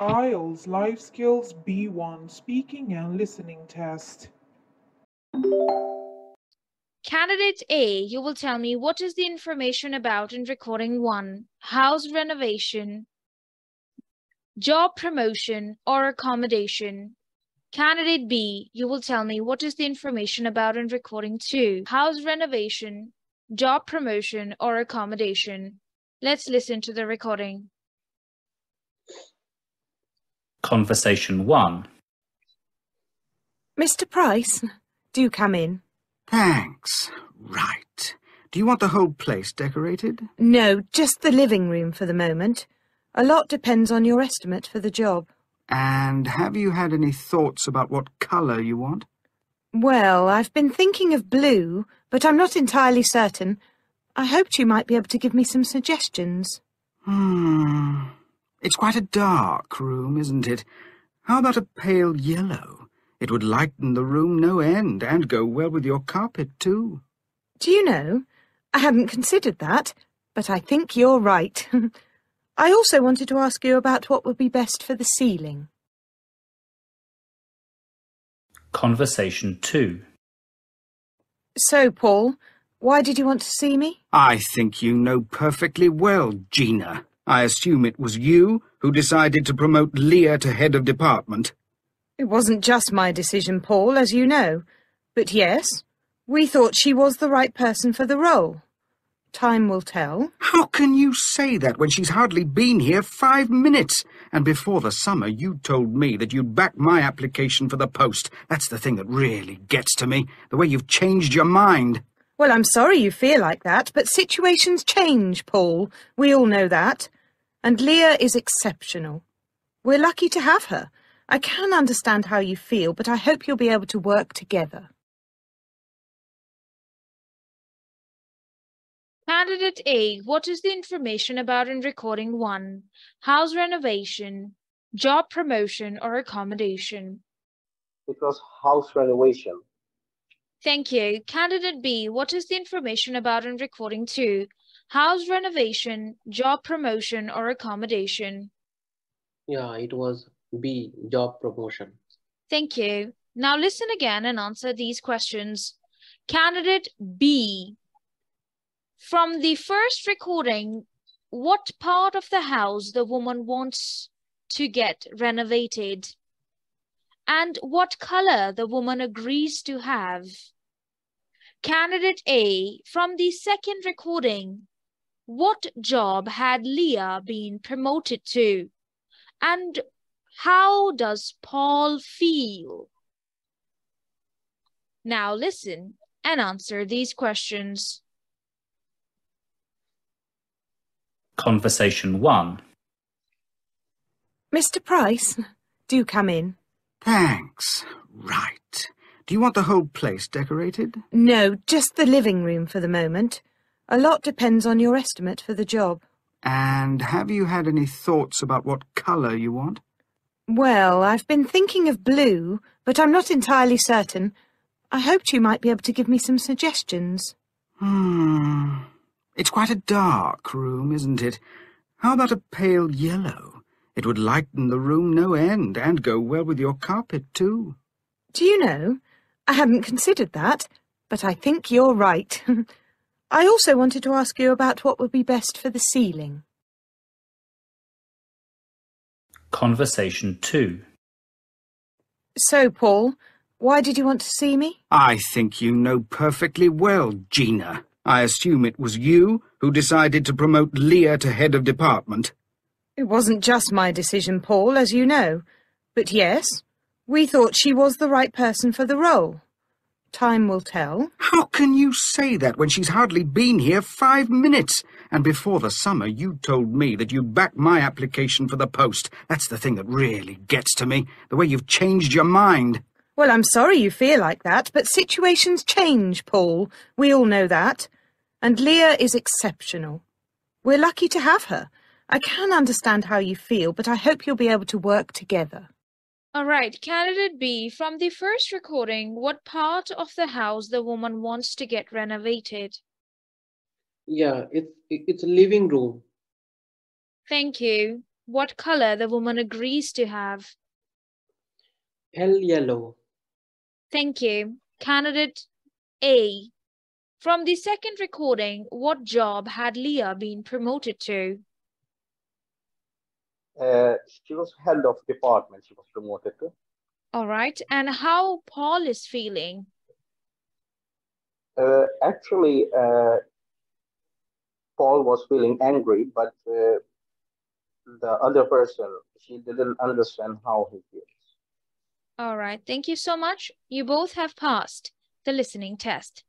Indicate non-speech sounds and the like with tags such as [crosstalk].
IELTS Life Skills B1 Speaking and Listening Test. Candidate A, you will tell me what is the information about in recording one, house renovation, job promotion, or accommodation. Candidate B, you will tell me what is the information about in recording two, house renovation, job promotion, or accommodation. Let's listen to the recording. Conversation 1. Mr. Price, do come in. Thanks. Right. Do you want the whole place decorated? No, just the living room for the moment. A lot depends on your estimate for the job. And have you had any thoughts about what colour you want? Well, I've been thinking of blue, but I'm not entirely certain. I hoped you might be able to give me some suggestions. Hmm. It's quite a dark room, isn't it? How about a pale yellow? It would lighten the room no end and go well with your carpet, too. Do you know, I hadn't considered that, but I think you're right. [laughs] I also wanted to ask you about what would be best for the ceiling. Conversation 2. So, Paul, why did you want to see me? I think you know perfectly well, Gina. I assume it was you who decided to promote Leah to head of department. It wasn't just my decision, Paul, as you know. But yes, we thought she was the right person for the role. Time will tell. How can you say that when she's hardly been here five minutes? And before the summer, you told me that you'd back my application for the post. That's the thing that really gets to me, the way you've changed your mind. Well, I'm sorry you feel like that, but situations change, Paul. We all know that. And Leah is exceptional. We're lucky to have her. I can understand how you feel, but I hope you'll be able to work together. Candidate A, what is the information about in recording one, house renovation, job promotion, or accommodation? It was house renovation. Thank you. Candidate B, what is the information about in recording two, house renovation, job promotion, or accommodation? Yeah, it was B, job promotion. Thank you. Now listen again and answer these questions. Candidate B, from the first recording, what part of the house the woman wants to get renovated? And what color the woman agrees to have? Candidate A, from the second recording, what job had Leah been promoted to? And how does Paul feel? Now listen and answer these questions. Conversation 1. Mr. Price, do come in. Thanks. Right. Do you want the whole place decorated? No, just the living room for the moment. A lot depends on your estimate for the job. And have you had any thoughts about what colour you want? Well, I've been thinking of blue, but I'm not entirely certain. I hoped you might be able to give me some suggestions. Hmm. It's quite a dark room, isn't it? How about a pale yellow? It would lighten the room no end and go well with your carpet, too. Do you know, I hadn't considered that, but I think you're right. [laughs] I also wanted to ask you about what would be best for the ceiling. Conversation 2. So, Paul, why did you want to see me? I think you know perfectly well, Gina. I assume it was you who decided to promote Leah to head of department. It wasn't just my decision, Paul, as you know. But yes, we thought she was the right person for the role. Time will tell. How can you say that when she's hardly been here five minutes? And before the summer, you told me that you'd back my application for the post. That's the thing that really gets to me, the way you've changed your mind. Well, I'm sorry you feel like that, but situations change, Paul. We all know that. And Leah is exceptional. We're lucky to have her. I can understand how you feel, but I hope you'll be able to work together. All right, candidate B, from the first recording, what part of the house the woman wants to get renovated? Yeah, it's it's a living room. Thank you. what color the woman agrees to have. Pale yellow. Thank you. Candidate A. From the second recording, what job had Leah been promoted to? Uh, she was head of department. She was promoted to. All right. And how Paul is feeling? Uh, actually, uh, Paul was feeling angry, but uh, the other person, she didn't understand how he feels. All right. Thank you so much. You both have passed the listening test.